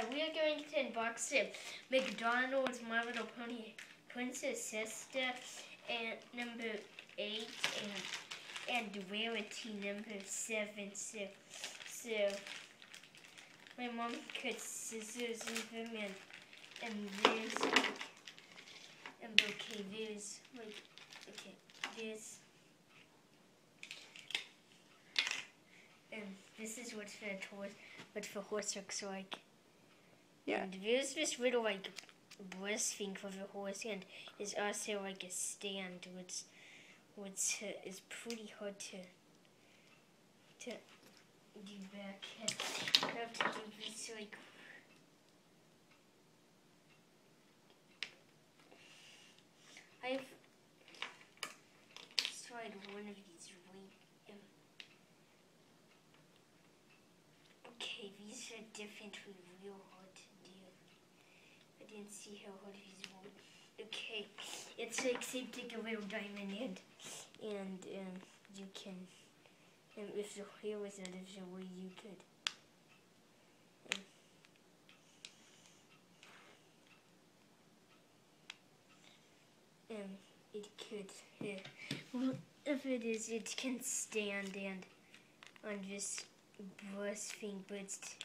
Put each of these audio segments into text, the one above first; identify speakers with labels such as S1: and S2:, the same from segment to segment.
S1: Hi, we are going to unbox it. McDonald's My Little Pony Princess Sister and number eight and and Rarity number seven. So so my mom cut scissors with them and and like and okay there's like okay there's and this is what's for horse what the horse looks like.
S2: Yeah.
S1: And there's this little like breast thing for the horse, and it's also like a stand, which which is pretty hard to to do back. I have to do this like. I've tried one of these really. Um, okay, these are definitely real hard didn't see how hard were. Okay, it's like shaped like a little diamond and and um, you can and if the hair was out of the way you could um, um it could uh, if it is it can stand and on this breast thing but it's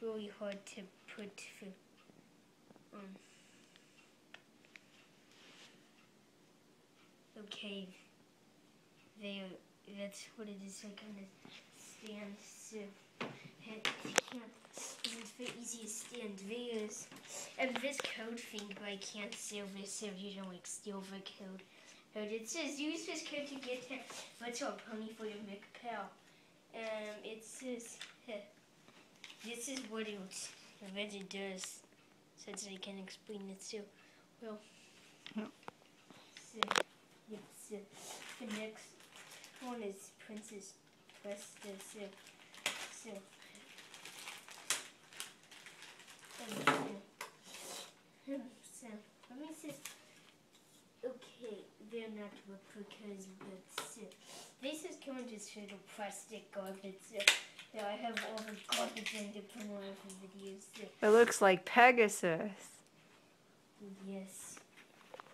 S1: really hard to put the um okay. There that's what it is. I kind of stand so you can't it's very easy to stand. There's and this code thing but I can't steal this so you don't like steal the code. Code it says use this code to get a virtual pony for your McPal um it says this is what it what it does since I can explain it so well
S2: Yep.
S1: so yes so the next one is Princess Celestia so so um, so let me see. Okay they're not replicas but so this is kind of just little plastic garbage. So yeah, I have all the garbage in the promo of the videos so
S2: It looks like Pegasus.
S1: Yes.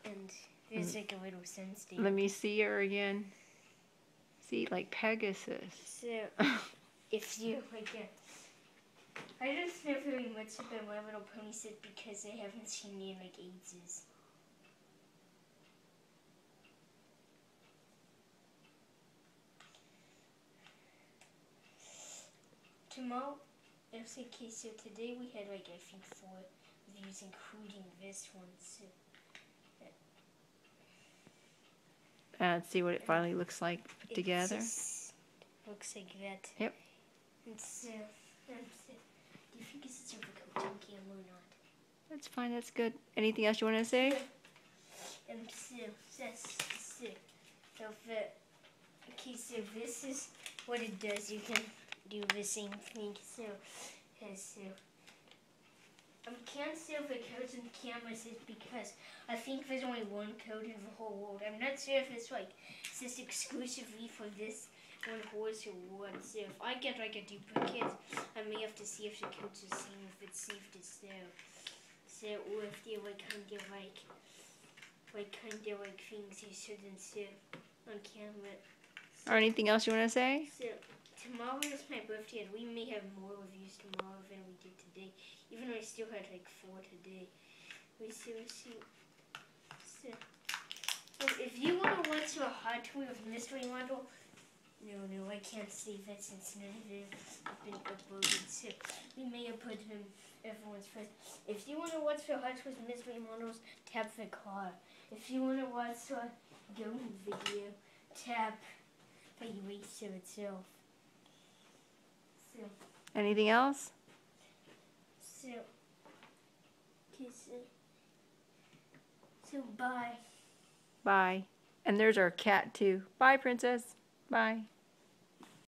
S1: And there's like a little sun stain.
S2: Let me see her again. See, like Pegasus.
S1: So, if you like, uh, I don't know very much about My Little Pony set because I haven't seen any like ages. Tomorrow, okay, so today we had like I think four views, including this one. So.
S2: Uh, let's see what it finally looks like put
S1: It
S2: together.
S1: looks like that.
S2: Yep.
S1: It's, uh, it's, uh, do you think it's a coaching camera or not?
S2: That's fine, that's good. Anything else you want to say?
S1: And so, that's, so, so the, okay, so this is what it does. You can do the same thing. So, uh, so, I can't see if the codes and cameras is because I think there's only one code in the whole world. I'm not sure if it's like it's just exclusively for this one horse or what. So if I get like a duplicate, I may have to see if the code's the same, if it's safe to sell. So or if they're like kind of like like kind of like things you shouldn't sell on camera.
S2: Or anything else you want to say?
S1: So tomorrow is my birthday, and we may have more reviews tomorrow than we did today. Even though I still had like four today. We see. So, if you want to watch a Hot Wheels mystery model, no, no, I can't see that since none of them have been uploaded. So we may have put them everyone's first. If you want to watch the Hot Wheels mystery models, tap the car. If you want to watch a going video, tap the eraser itself.
S2: Anything else?
S1: so, okay, so, so bye.
S2: Bye. And there's our cat too. Bye, princess. Bye.